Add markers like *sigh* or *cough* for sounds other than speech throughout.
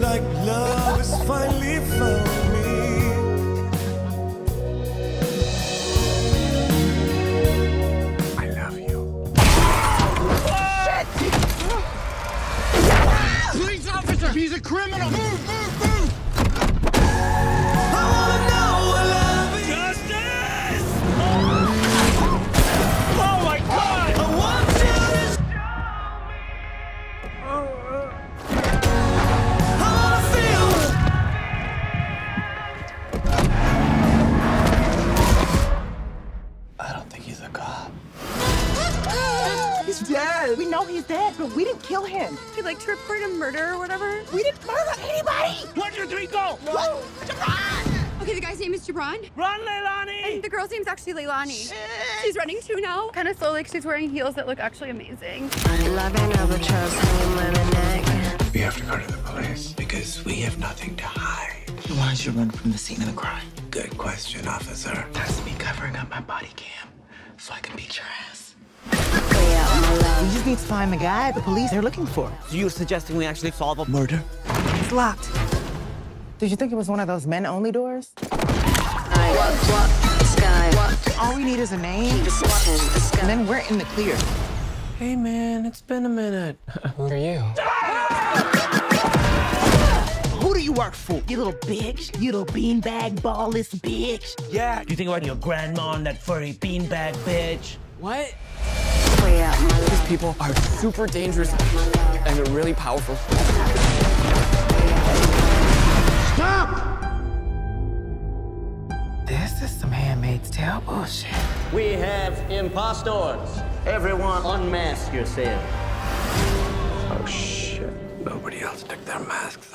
like love has finally found me. I love you. Oh, shit! Police officer! He's a criminal! Move, move! He's dead. We know he's dead, but we didn't kill him. He like to report a murder or whatever. We didn't murder anybody. One, two, three, go. What? Jibran! Okay, the guy's name is Jibran. Run, Leilani. And the girl's name's actually Leilani. She's running too now. Kind of slowly, like she's wearing heels that look actually amazing. Loving albatross hanging by my neck. We have to go to the police because we have nothing to hide. Why did you run from the scene of the crime? Good question, officer. That's me covering up my body cam so I can beat your ass. Way out my love. We just need to find the guy the police are looking for. So you're suggesting we actually solve a murder? It's locked. Did you think it was one of those men-only doors? I walk, walk, the sky. Walk, All we need is a name, the sky. And then we're in the clear. Hey man, it's been a minute. *laughs* Who are you? Who do you work for? You little bitch. You little beanbag ballless bitch. Yeah. Do you think about your grandma and that furry beanbag bitch? What? Way out my love. People are super dangerous and they're really powerful. Stop! This is some handmaid's tale bullshit. We have impostors. Everyone unmask yourself. Oh shit. Nobody else took their masks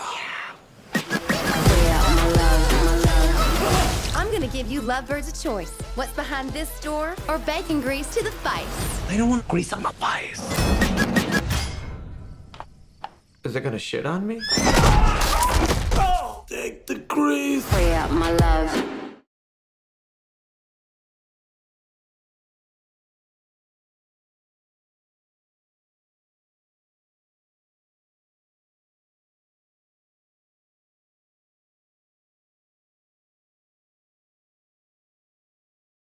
give you lovebirds a choice. What's behind this door or bacon grease to the face? I don't want grease on my face. Is it gonna shit on me? Take the grease. Way out my love.